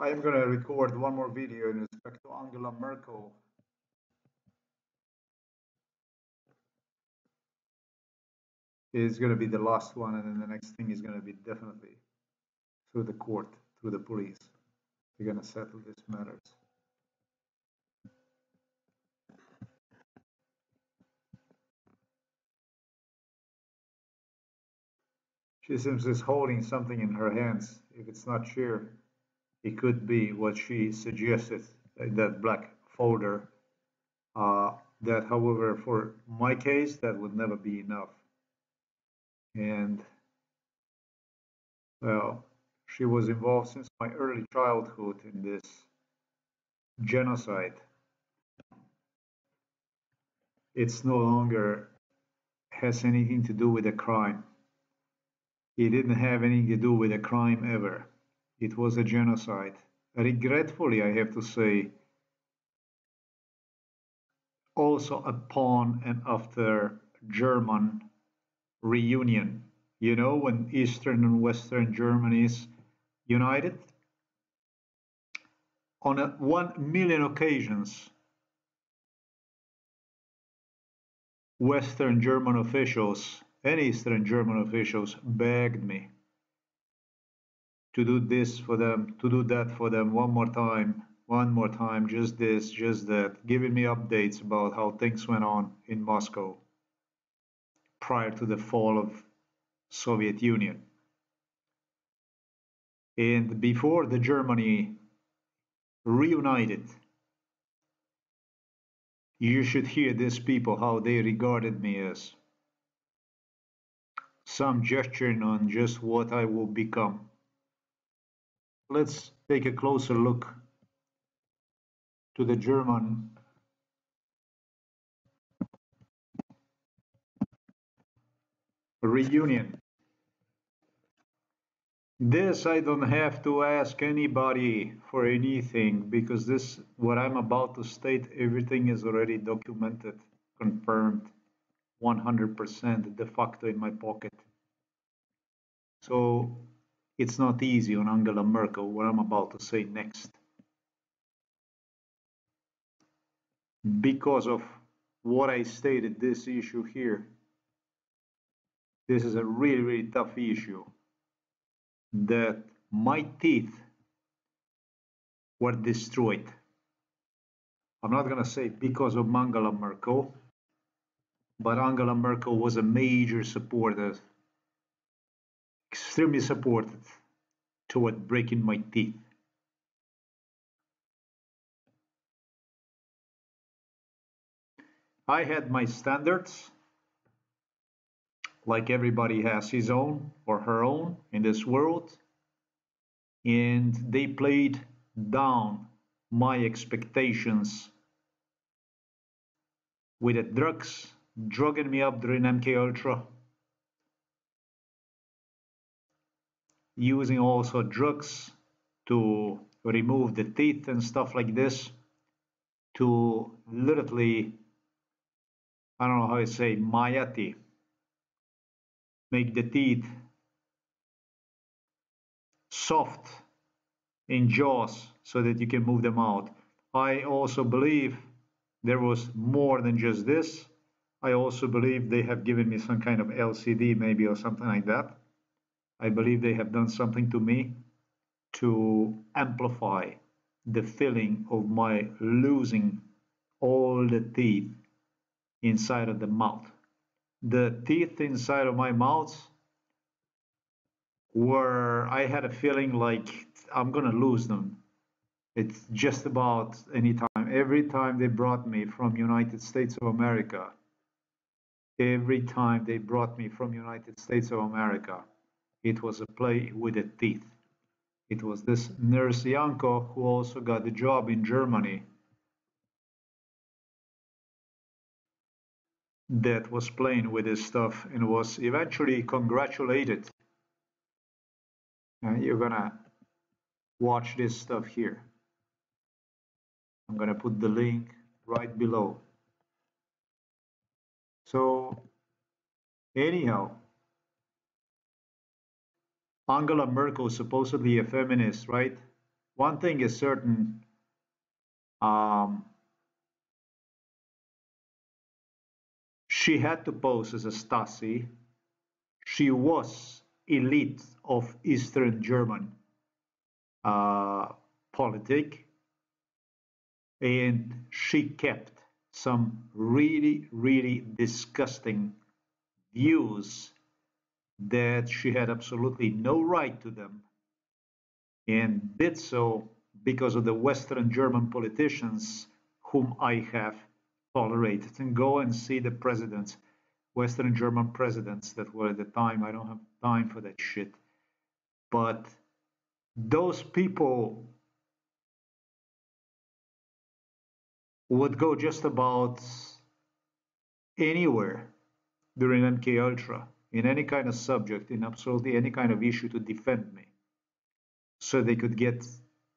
I am going to record one more video in respect to Angela Merkel. It's going to be the last one, and then the next thing is going to be definitely through the court, through the police. They're going to settle these matters. She seems be holding something in her hands. If it's not sure, it could be what she suggested that black folder. Uh, that, however, for my case, that would never be enough. And, well, she was involved since my early childhood in this genocide. It's no longer has anything to do with a crime. It didn't have anything to do with a crime ever. It was a genocide. Regretfully, I have to say, also upon and after German reunion. You know, when Eastern and Western Germany's united? On a, one million occasions, Western German officials and Eastern German officials begged me to do this for them, to do that for them one more time, one more time, just this, just that, giving me updates about how things went on in Moscow prior to the fall of Soviet Union. And before the Germany reunited, you should hear these people how they regarded me as some gesturing on just what I will become. Let's take a closer look to the German reunion. This I don't have to ask anybody for anything because this what I'm about to state everything is already documented, confirmed 100% de facto in my pocket. So it's not easy on Angela Merkel what I'm about to say next. Because of what I stated, this issue here, this is a really, really tough issue that my teeth were destroyed. I'm not going to say because of Angela Merkel, but Angela Merkel was a major supporter extremely supported toward breaking my teeth. I had my standards, like everybody has his own or her own in this world, and they played down my expectations with the drugs, drugging me up during MK Ultra, using also drugs to remove the teeth and stuff like this to literally I don't know how to say mayati make the teeth soft in jaws so that you can move them out. I also believe there was more than just this. I also believe they have given me some kind of LSD maybe or something like that I believe they have done something to me to amplify the feeling of my losing all the teeth inside of the mouth. The teeth inside of my mouth were, I had a feeling like I'm gonna lose them. It's just about any time. Every time they brought me from United States of America, every time they brought me from United States of America, it was a play with the teeth. It was this nurse Yanko who also got the job in Germany that was playing with this stuff and was eventually congratulated. And you're gonna watch this stuff here. I'm gonna put the link right below. So anyhow, Angela Merkel, supposedly a feminist, right? one thing is certain. Um, she had to pose as a Stasi. She was elite of Eastern German uh, politic, and she kept some really, really disgusting views that she had absolutely no right to them and did so because of the Western German politicians whom I have tolerated. And go and see the presidents, Western German presidents that were at the time. I don't have time for that shit. But those people would go just about anywhere during MK Ultra in any kind of subject, in absolutely any kind of issue to defend me, so they could get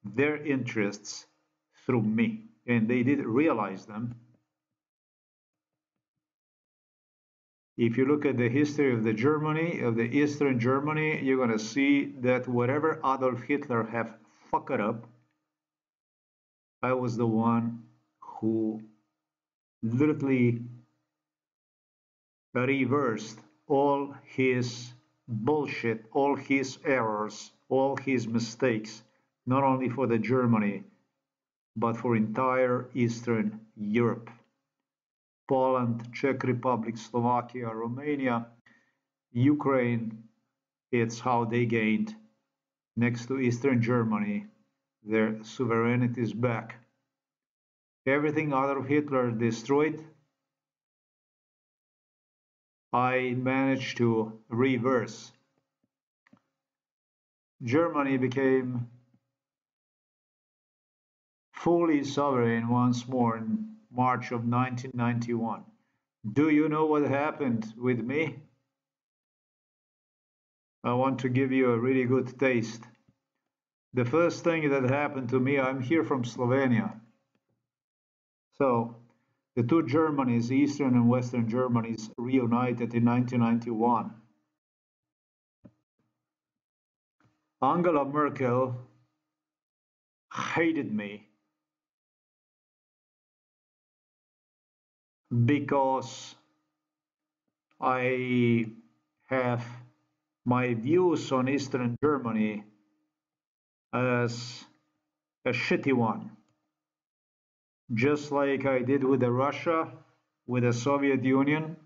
their interests through me, and they did realize them. If you look at the history of the Germany, of the Eastern Germany, you're going to see that whatever Adolf Hitler have fucked up, I was the one who literally reversed all his bullshit, all his errors, all his mistakes, not only for the Germany, but for entire Eastern Europe. Poland, Czech Republic, Slovakia, Romania, Ukraine, it's how they gained, next to Eastern Germany, their sovereignty is back. Everything Adolf Hitler destroyed, I managed to reverse. Germany became fully sovereign once more in March of 1991. Do you know what happened with me? I want to give you a really good taste. The first thing that happened to me, I'm here from Slovenia. So the two Germanys, Eastern and Western Germanies, reunited in 1991. Angela Merkel hated me because I have my views on Eastern Germany as a shitty one just like I did with the Russia, with the Soviet Union,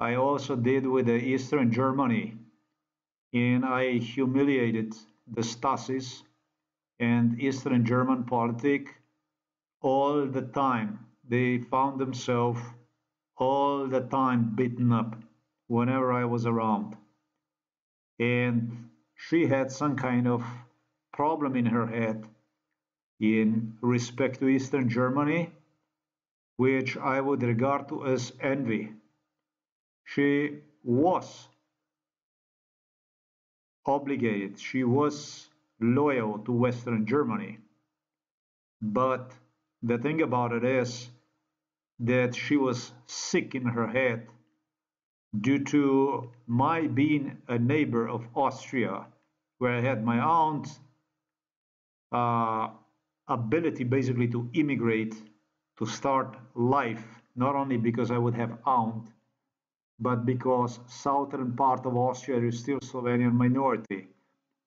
I also did with the Eastern Germany. And I humiliated the Stasis and Eastern German politic all the time. They found themselves all the time beaten up whenever I was around. And she had some kind of problem in her head in respect to Eastern Germany, which I would regard to as envy. She was obligated, she was loyal to Western Germany. But the thing about it is that she was sick in her head due to my being a neighbor of Austria, where I had my aunt, uh, ability basically to immigrate, to start life, not only because I would have aunt, but because southern part of Austria is still Slovenian minority.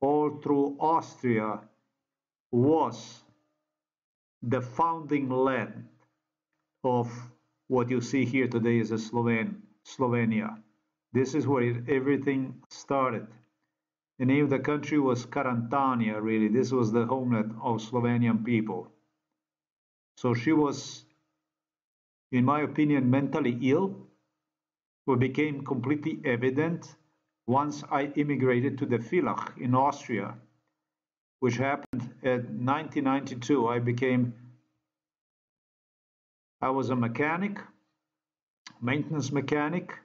All through Austria was the founding land of what you see here today as a Sloven, Slovenia. This is where it, everything started. The name of the country was Karantanija, really. This was the homeland of Slovenian people. So she was, in my opinion, mentally ill, what became completely evident once I immigrated to the Villach in Austria, which happened at 1992. I became, I was a mechanic, maintenance mechanic,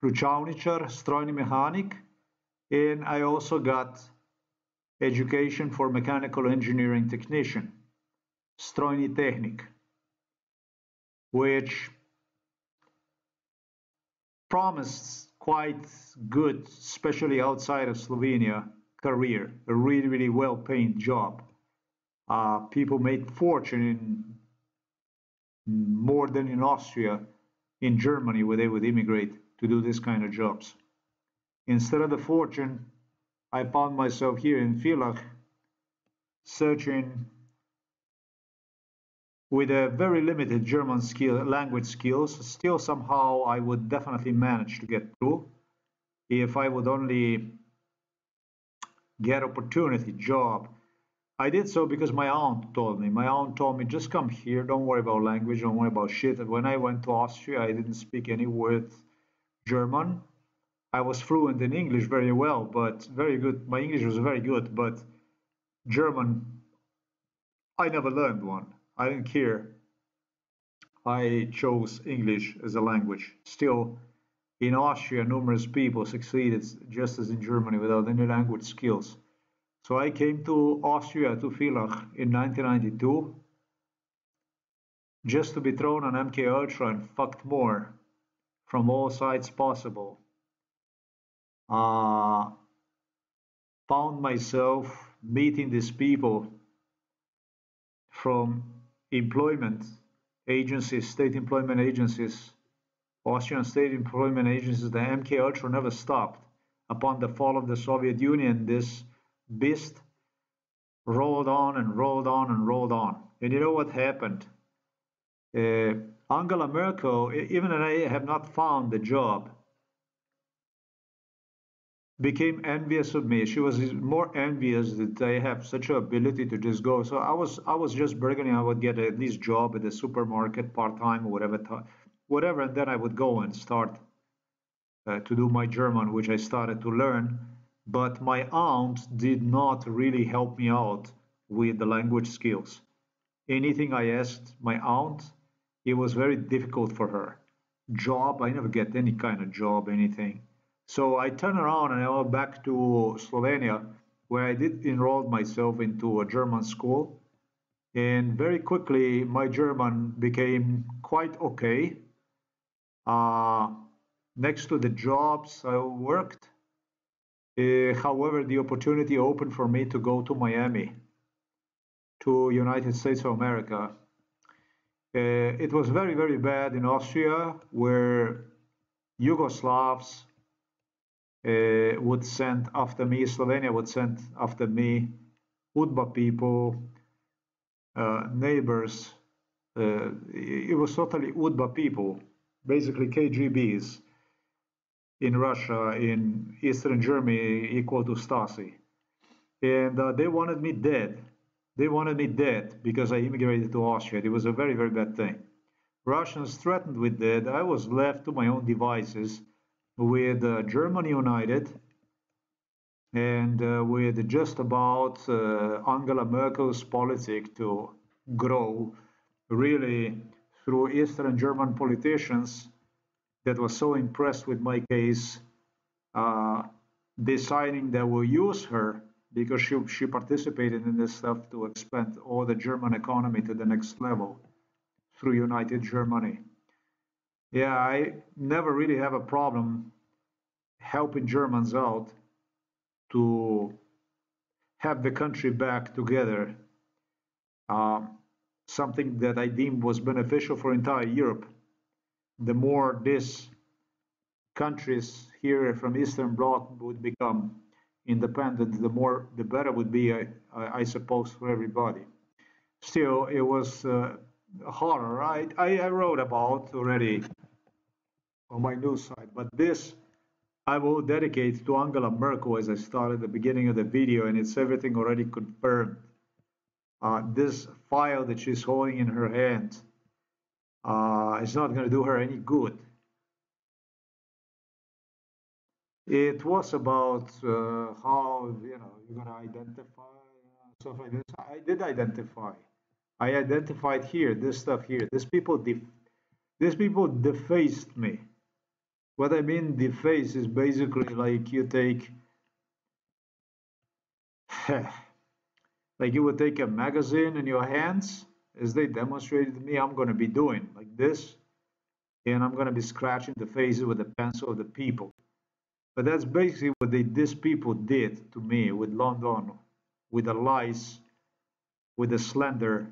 ključavničar, strojni mechanik, and I also got education for mechanical engineering technician, strojni tehnik, which promised quite good, especially outside of Slovenia, career, a really, really well-paying job. Uh, people made fortune in more than in Austria, in Germany, where they would immigrate to do this kind of jobs. Instead of the fortune, I found myself here in Villach searching with a very limited German skill, language skills. Still, somehow, I would definitely manage to get through if I would only get opportunity, job. I did so because my aunt told me. My aunt told me, just come here, don't worry about language, don't worry about shit. And when I went to Austria, I didn't speak any word German. I was fluent in English very well, but very good. My English was very good, but German, I never learned one. I didn't care. I chose English as a language. Still, in Austria, numerous people succeeded just as in Germany without any language skills. So I came to Austria, to Villach in 1992, just to be thrown on MK Ultra and fucked more from all sides possible. Uh, found myself meeting these people from employment agencies, state employment agencies, Austrian state employment agencies, the MK Ultra never stopped. Upon the fall of the Soviet Union, this beast rolled on and rolled on and rolled on. And you know what happened? Uh, Angela Merkel, even though I have not found the job, became envious of me. She was more envious that I have such an ability to just go. So I was I was just bargaining. I would get at least job at the supermarket part time or whatever, whatever, and then I would go and start uh, to do my German, which I started to learn. But my aunt did not really help me out with the language skills. Anything I asked my aunt, it was very difficult for her. Job, I never get any kind of job, anything so I turned around and I went back to Slovenia, where I did enroll myself into a German school. And very quickly, my German became quite okay. Uh, next to the jobs I worked, uh, however, the opportunity opened for me to go to Miami, to United States of America. Uh, it was very, very bad in Austria, where Yugoslavs uh, would send after me, Slovenia would send after me UDBA people, uh, neighbors. Uh, it was totally UDBA people, basically KGBs in Russia, in Eastern Germany, equal to Stasi. And uh, they wanted me dead. They wanted me dead because I immigrated to Austria. It was a very, very bad thing. Russians threatened with death. I was left to my own devices with uh, Germany united and uh, with just about uh, Angela Merkel's politic to grow really through Eastern German politicians that was so impressed with my case, uh, deciding they will use her because she, she participated in this stuff to expand all the German economy to the next level through United Germany yeah, I never really have a problem helping Germans out to have the country back together. Um, something that I deemed was beneficial for entire Europe. The more these countries here from Eastern Bloc would become independent, the more the better would be, I, I suppose, for everybody. Still, it was uh, horror. I, I wrote about already on my news site. But this I will dedicate to Angela Merkel as I started at the beginning of the video, and it's everything already confirmed. Uh, this file that she's holding in her hand uh, is not going to do her any good. It was about uh, how you know you're going to identify stuff like this. I did identify. I identified here this stuff here. These people, these people defaced me. What I mean deface is basically like you take like you would take a magazine in your hands as they demonstrated to me I'm going to be doing like this and I'm going to be scratching the faces with the pencil of the people. But that's basically what they, these people did to me with London with the lies with the slander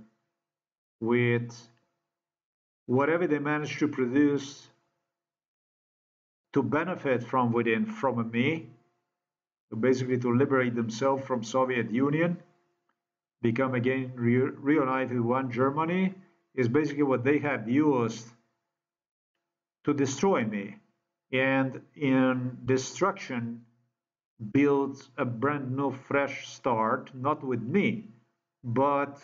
with whatever they managed to produce to benefit from within from me, basically to liberate themselves from Soviet Union, become again re reunited one Germany, is basically what they have used to destroy me. And in destruction, build a brand new fresh start, not with me, but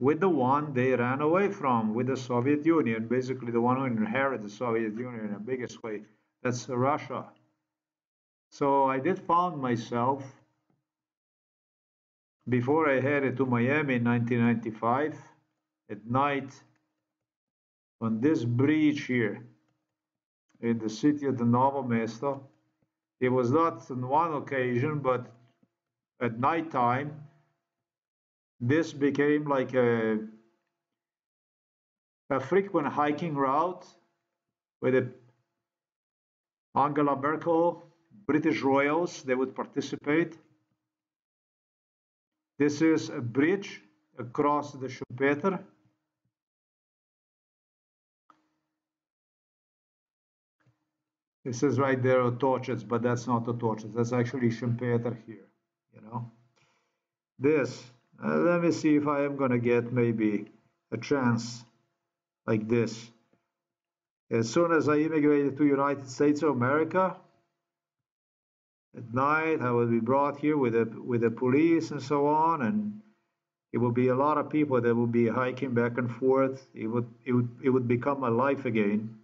with the one they ran away from, with the Soviet Union, basically the one who inherited the Soviet Union in the biggest way. That's Russia. So I did found myself before I headed to Miami in 1995 at night on this bridge here in the city of the Novo Mesto. It was not on one occasion, but at night time, this became like a, a frequent hiking route with Angela Merkel, British royals, they would participate. This is a bridge across the Schumpeter. This is right there Otočec, but that's not Otočec. That's actually Schumpeter here, you know. This, uh, let me see if I am going to get maybe a chance like this. As soon as I immigrated to United States of America, at night I would be brought here with the with the police and so on, and it would be a lot of people that would be hiking back and forth. It would it would it would become a life again.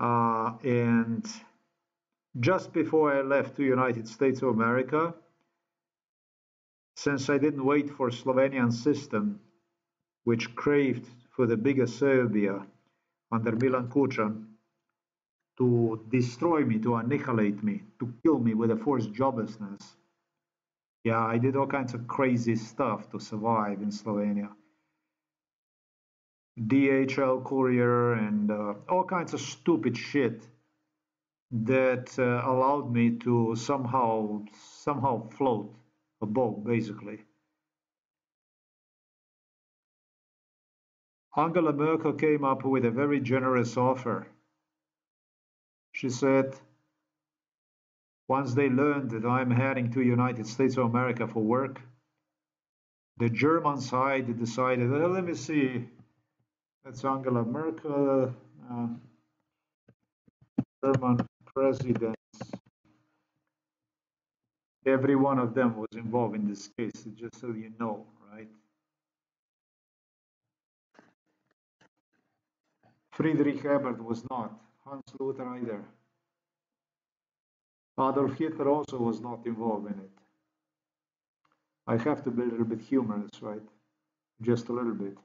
Uh, and just before I left to United States of America, since I didn't wait for Slovenian system, which craved for the bigger Serbia under Milan Kučan, to destroy me, to annihilate me, to kill me with a forced joblessness. Yeah, I did all kinds of crazy stuff to survive in Slovenia. DHL courier and uh, all kinds of stupid shit that uh, allowed me to somehow somehow float a boat basically. Angela Merkel came up with a very generous offer she said, once they learned that I'm heading to United States of America for work, the German side decided, oh, let me see, that's Angela Merkel, uh, German presidents. Every one of them was involved in this case, just so you know, right? Friedrich Ebert was not. Hans Luther either. Adolf Hitler also was not involved in it. I have to be a little bit humorous, right? Just a little bit.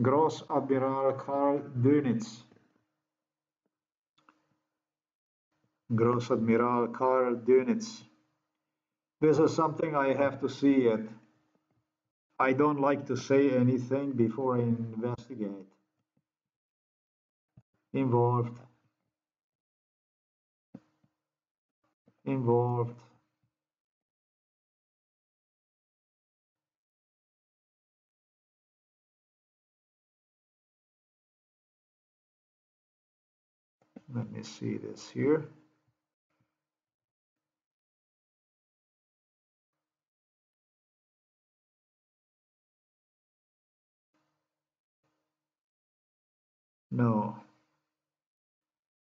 Gross Admiral Karl Dönitz. Gross Admiral Karl Dönitz. This is something I have to see yet. I don't like to say anything before I investigate involved. Involved. Let me see this here. No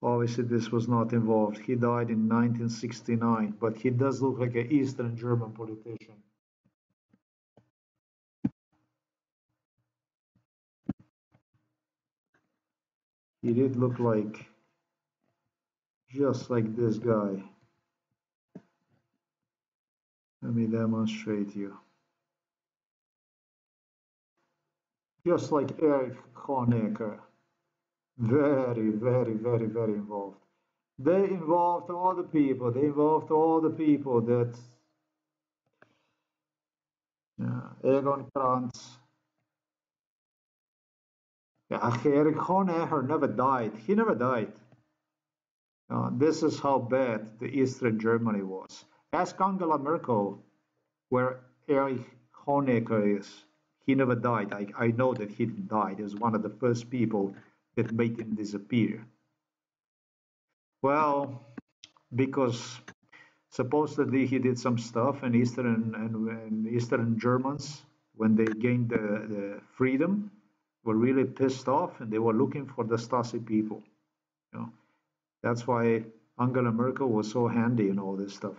Obviously, this was not involved. He died in 1969, but he does look like an Eastern German politician. He did look like just like this guy. Let me demonstrate you. Just like Erich Honecker very, very, very, very involved. They involved all the people. They involved all the people that yeah, Egon Krenz. Yeah, Erich Honecker never died. He never died. Uh, this is how bad the Eastern Germany was. Ask Angela Merkel. where Erich Honecker is. He never died. I, I know that he didn't die. He was one of the first people that made him disappear. Well, because supposedly he did some stuff and Eastern and, and Eastern Germans when they gained the, the, freedom were really pissed off and they were looking for the Stasi people. You know, that's why Angela Merkel was so handy in all this stuff.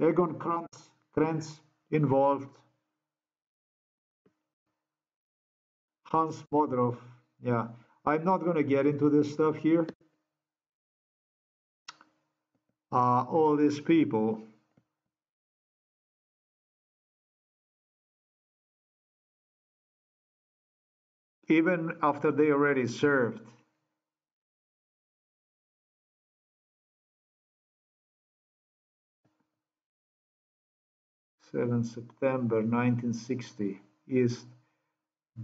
Egon Krenz, Krenz involved. Hans Modrow, yeah. I'm not going to get into this stuff here. Uh, all these people even after they already served. Seven September 1960, East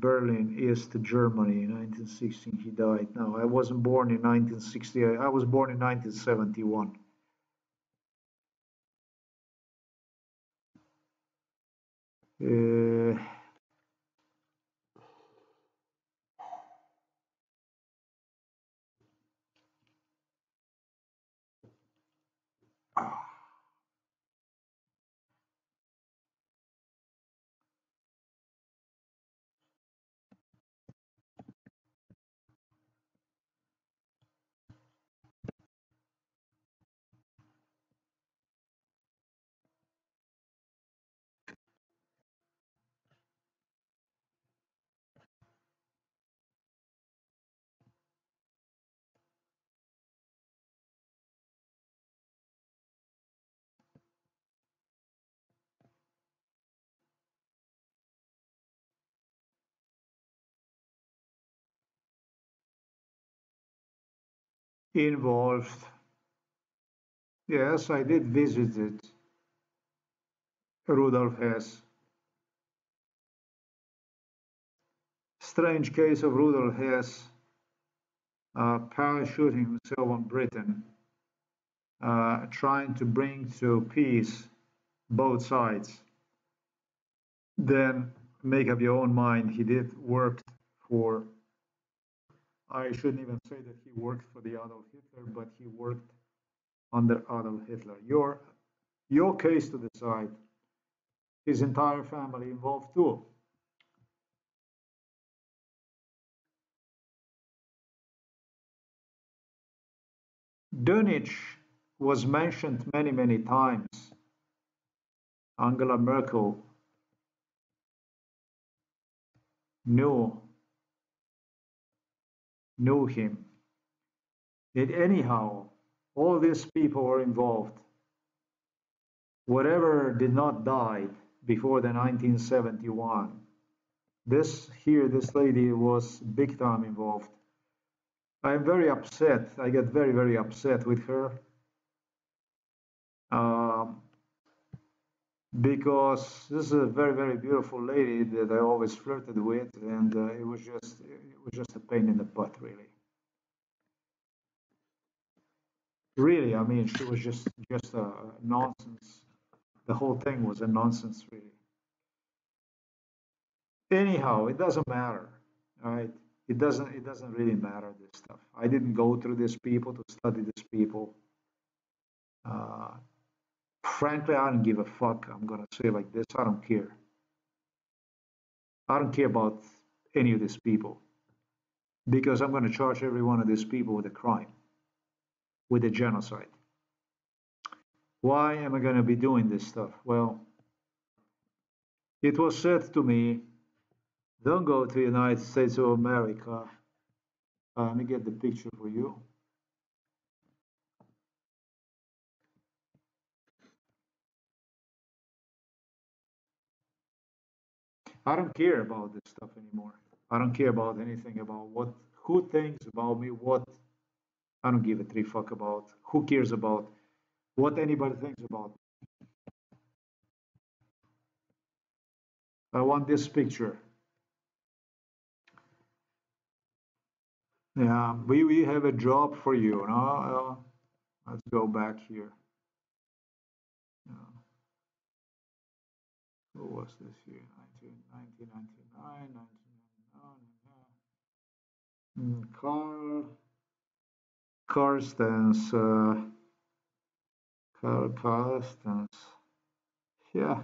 Berlin, East Germany, 1916. He died. No, I wasn't born in 1960. I was born in 1971. Uh, involved. Yes, I did visit it. Rudolf Hess. Strange case of Rudolf Hess uh, parachuting himself on Britain, uh, trying to bring to peace both sides. Then make up your own mind. He did work for I shouldn't even say that he worked for the Adolf Hitler, but he worked under Adolf Hitler. Your, your case to decide. His entire family involved too. Dönitz was mentioned many, many times. Angela Merkel knew knew him. That anyhow, all these people were involved. Whatever did not die before the 1971, this here, this lady was big time involved. I'm very upset. I get very, very upset with her. Um, because this is a very, very beautiful lady that I always flirted with, and uh, it was just it was just a pain in the butt, really. Really, I mean, she was just just a nonsense. The whole thing was a nonsense, really. Anyhow, it doesn't matter, right? It doesn't it doesn't really matter this stuff. I didn't go through these people to study these people. Uh, frankly, I don't give a fuck. I'm gonna say like this. I don't care. I don't care about any of these people because I'm gonna charge every one of these people with a crime, with a genocide. Why am I gonna be doing this stuff? Well, it was said to me, don't go to the United States of America. Uh, let me get the picture for you. I don't care about this stuff anymore. I don't care about anything about what who thinks about me, what I don't give a three fuck about. Who cares about what anybody thinks about I want this picture. Yeah, we, we have a job for you. No? Uh, let's go back here. Yeah. was this year? 1999, 1999. Karl Carstens, uh, Karl Carstens, yeah,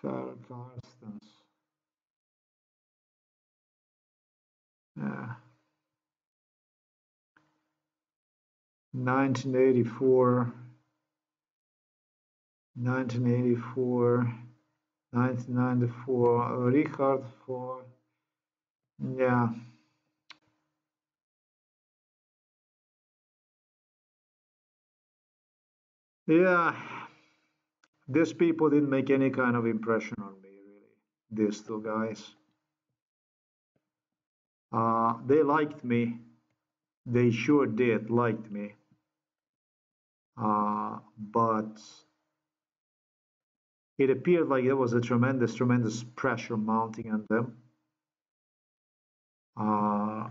Karl Carstens, yeah. 1984 1984 1994 Richard for yeah. Yeah these people didn't make any kind of impression on me really these two guys. Uh, they liked me. They sure did liked me. Uh, but it appeared like there was a tremendous, tremendous pressure mounting on them. Uh,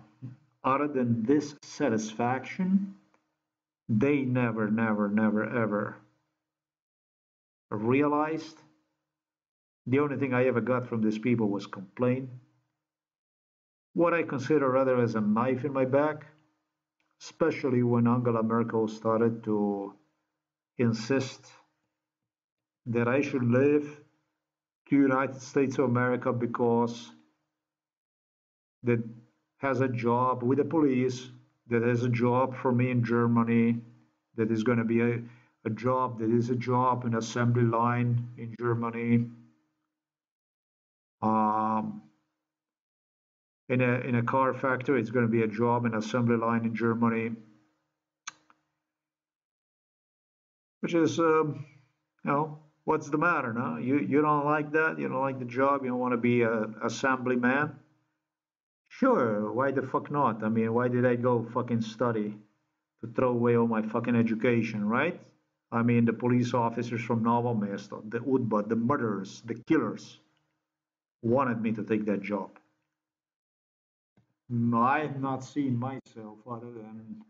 other than this satisfaction, they never, never, never, ever realized. The only thing I ever got from these people was complaint. What I consider rather as a knife in my back, especially when Angela Merkel started to insist that I should live to United States of America because that has a job with the police, that has a job for me in Germany, that is going to be a, a job that is a job in assembly line in Germany. Um, in a in a car factory, it's going to be a job in assembly line in Germany, which is um, you know What's the matter now? You you don't like that? You don't like the job? You don't want to be a assemblyman? Sure, why the fuck not? I mean, why did I go fucking study to throw away all my fucking education, right? I mean, the police officers from Novo Mesto, the Udba, the murderers, the killers, wanted me to take that job. I have not seen myself other than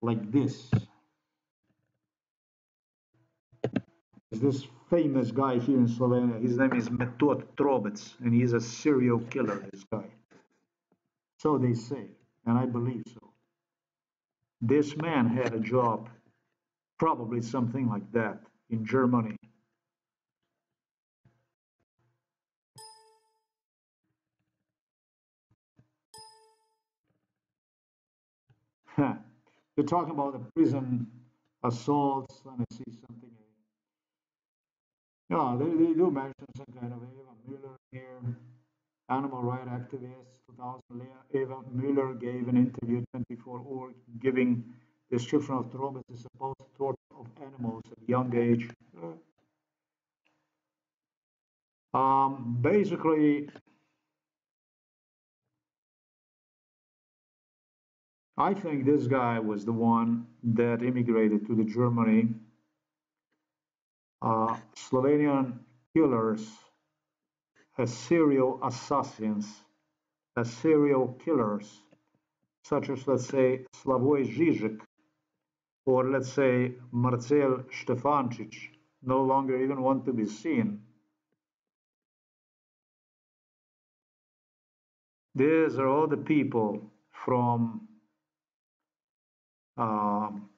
like this. This famous guy here in Slovenia. His name is Metod Trobec, and he's a serial killer, this guy. So they say, and I believe so. This man had a job, probably something like that, in Germany. They're talking about the prison assaults. Let me see something yeah, they, they do mention some kind of Eva Müller here, animal rights activist. 2000, Eva Müller gave an interview 24 org giving description of Trobec, the supposed torture of animals at a young age. Um, basically, I think this guy was the one that immigrated to the Germany uh, Slovenian killers as serial assassins, as serial killers, such as, let's say, Slavoj Žižek, or let's say Marcel Štefančič, no longer even want to be seen. These are all the people from um,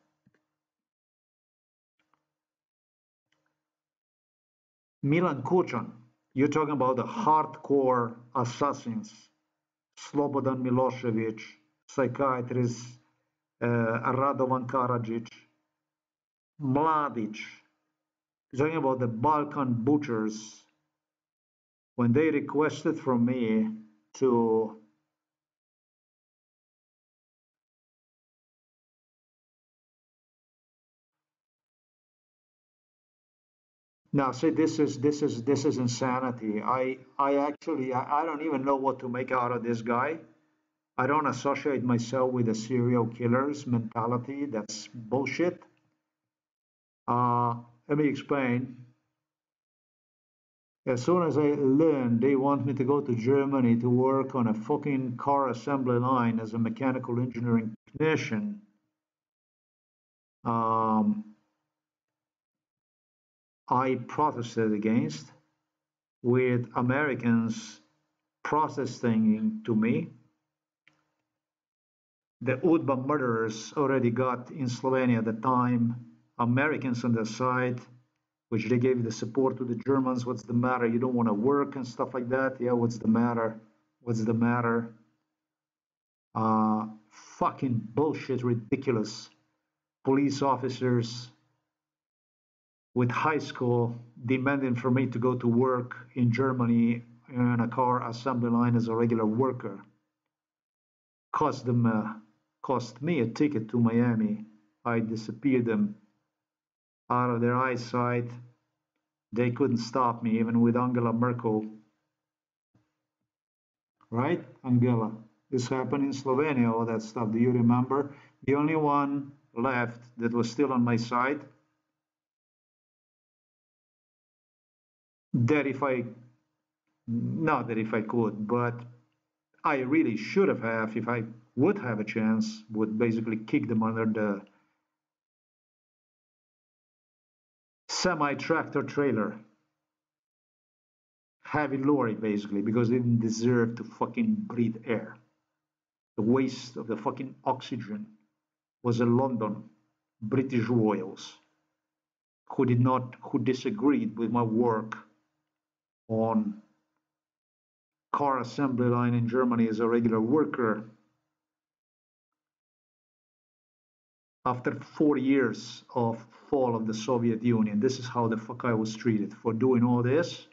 Milan Kučan, you're talking about the hardcore assassins, Slobodan Milosevic, psychiatrist uh, Radovan Karadzic, Mladic, you're talking about the Balkan butchers, when they requested from me to No, see, this is this is this is insanity. I I actually I, I don't even know what to make out of this guy. I don't associate myself with the serial killer's mentality. That's bullshit. Uh, let me explain. As soon as I learned they want me to go to Germany to work on a fucking car assembly line as a mechanical engineering technician, um, I protested against, with Americans protesting to me. The Udba murderers already got in Slovenia at the time Americans on their side, which they gave the support to the Germans. What's the matter? You don't want to work and stuff like that. Yeah, what's the matter? What's the matter? Uh, fucking bullshit, ridiculous. Police officers with high school demanding for me to go to work in Germany in a car assembly line as a regular worker. Cost them, uh, cost me a ticket to Miami. I disappeared them out of their eyesight. They couldn't stop me, even with Angela Merkel. Right, Angela? This happened in Slovenia, all that stuff. Do you remember? The only one left that was still on my side that if I, not that if I could, but I really should have have, if I would have a chance, would basically kick them under the semi-tractor trailer. Heavy lorry, basically, because they didn't deserve to fucking breathe air. The waste of the fucking oxygen was in London, British royals, who did not, who disagreed with my work on car assembly line in Germany as a regular worker. After four years of fall of the Soviet Union, this is how the fuck I was treated. For doing all this,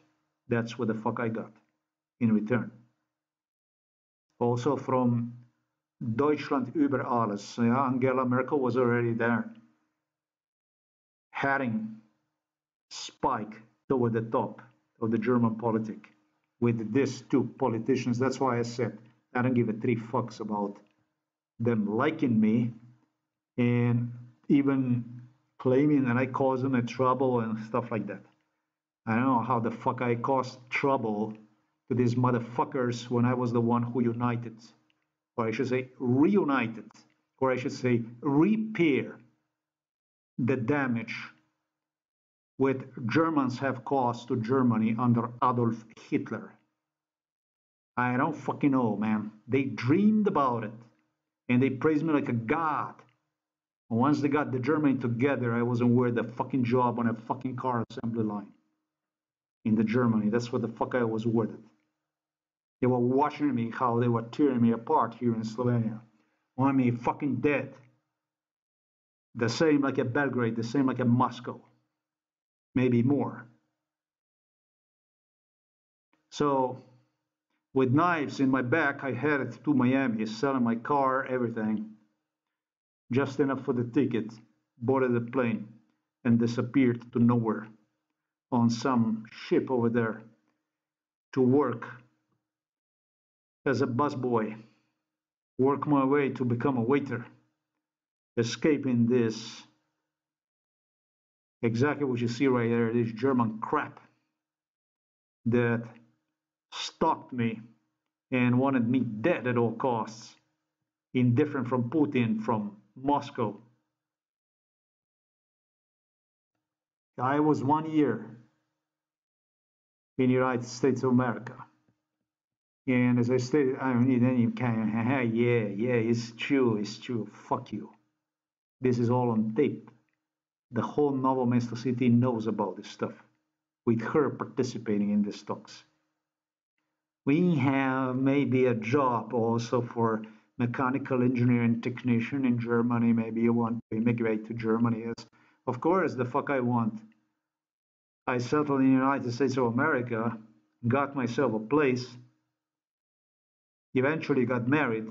that's what the fuck I got in return. Also from Deutschland über alles. Angela Merkel was already there, heading spike toward the top of the German politic with these two politicians. That's why I said I don't give a three fucks about them liking me and even claiming that I caused them a trouble and stuff like that. I don't know how the fuck I caused trouble to these motherfuckers when I was the one who united, or I should say reunited, or I should say repair the damage what Germans have caused to Germany under Adolf Hitler. I don't fucking know, man. They dreamed about it and they praised me like a god. Once they got the Germany together, I wasn't worth the fucking job on a fucking car assembly line in the Germany. That's what the fuck I was worth it. They were watching me how they were tearing me apart here in Slovenia. Want me fucking dead. The same like at Belgrade, the same like at Moscow maybe more. So with knives in my back, I headed to Miami, selling my car, everything, just enough for the ticket, boarded the plane, and disappeared to nowhere on some ship over there to work as a busboy, work my way to become a waiter, escaping this exactly what you see right there, this German crap that stalked me and wanted me dead at all costs, indifferent from Putin, from Moscow. I was one year in the United States of America. And as I stated, I don't need any kind of, yeah, yeah, it's true, it's true, fuck you. This is all on tape the whole Novo Mesto City knows about this stuff, with her participating in these talks. We have maybe a job also for mechanical engineering technician in Germany. Maybe you want to immigrate to Germany. Yes, of course, the fuck I want. I settled in the United States of America, got myself a place, eventually got married,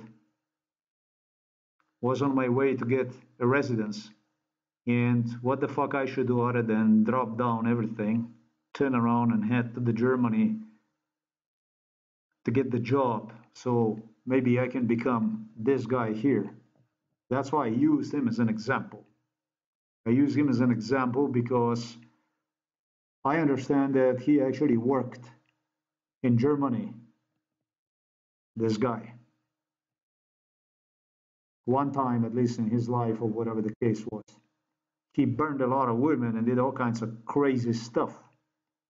was on my way to get a residence and what the fuck I should do other than drop down everything, turn around and head to the Germany to get the job. So maybe I can become this guy here. That's why I used him as an example. I use him as an example because I understand that he actually worked in Germany, this guy. One time, at least in his life, or whatever the case was He burned a lot of women and did all kinds of crazy stuff.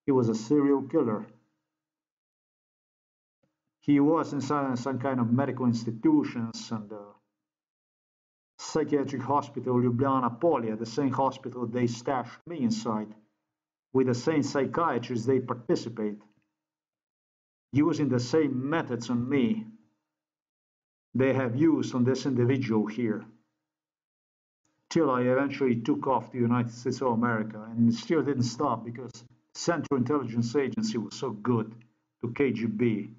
He was a serial killer. He was inside some kind of medical institutions and uh, psychiatric hospital, Ljubljana Polje, the same hospital they stashed me inside, with the same psychiatrists they participate, using the same methods on me they have used on this individual here. Till I eventually took off the United States of America, and still didn't stop because Central Intelligence Agency was so good to KGB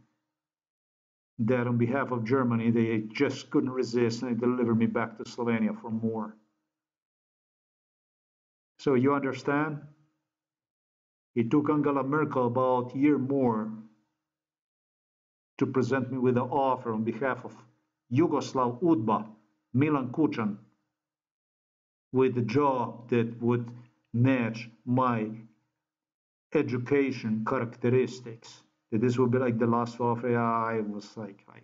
that on behalf of Germany, they just couldn't resist and they delivered me back to Slovenia for more. So you understand? It took Angela Merkel about a year more to present me with the offer on behalf of Yugoslav Udba, Milan Kucan, with a job that would match my education characteristics this will be like the last offer. I was like, like,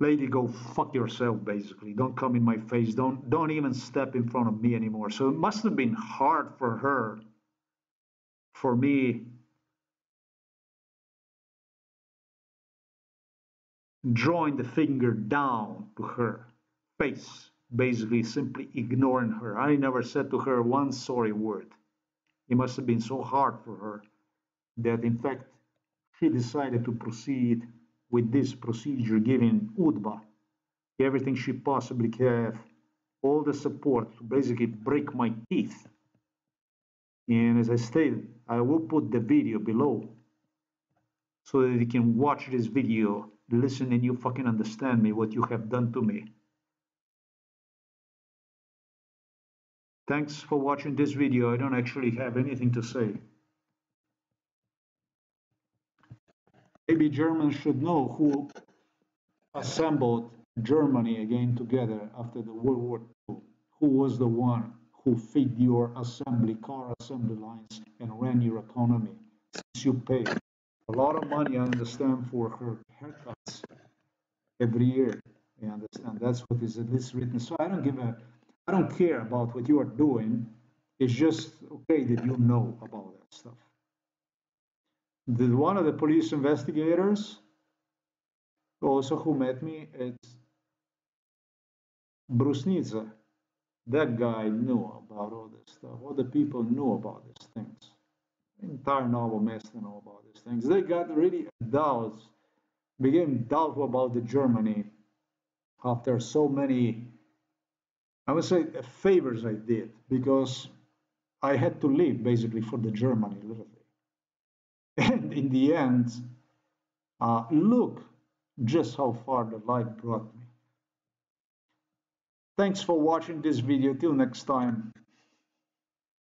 lady, go fuck yourself, basically. Don't come in my face. Don't don't even step in front of me anymore. So it must have been hard for her, for me. Drawing the finger down to her face, basically simply ignoring her. I never said to her one sorry word. It must have been so hard for her that, in fact, she decided to proceed with this procedure, giving Udba everything she possibly could all the support to basically break my teeth. And as I stated, I will put the video below so that you can watch this video, listen, and you fucking understand me, what you have done to me. Thanks for watching this video. I don't actually have anything to say. maybe Germans should know who assembled Germany again together after the World War II. Who was the one who fed your assembly, car assembly lines and ran your economy? Since you pay a lot of money, I understand, for her haircuts every year. I understand that's what is at least written. So I don't give a, I don't care about what you are doing. It's just okay that you know about that stuff the, one of the police investigators also who met me it's Brusnica. That guy knew about all this stuff. All the people knew about these things. The entire Novo Mesto know about these things. They got really doubts, became doubtful about the Germany after so many, I would say, favors I did because I had to leave basically for the Germany literally. And in the end, uh, look just how far the light brought me. Thanks for watching this video. Till next time.